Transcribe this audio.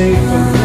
safe.